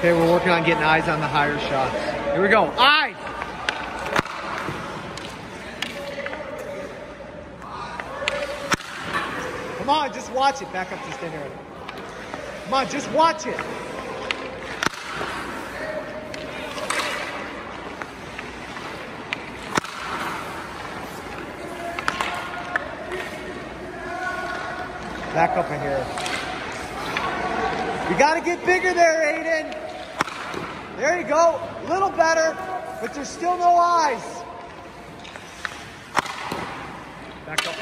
Okay, we're working on getting eyes on the higher shots. Here we go. Eyes. Come on, just watch it. Back up to stand here. Come on, just watch it. Back up in here. You gotta get bigger there, Aiden. There you go. A little better, but there's still no eyes. Back up.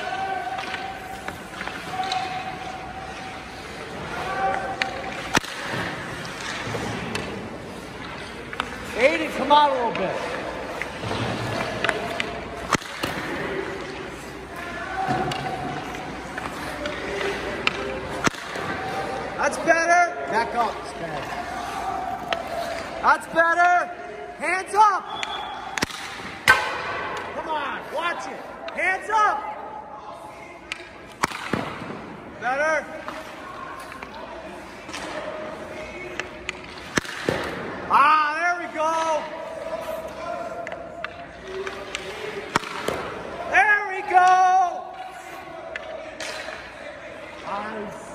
Aiden, come out a little bit. That's better. Back up, Spaz. That's better. Hands up. Come on, watch it. Hands up. Better. Ah, there we go. There we go. Nice.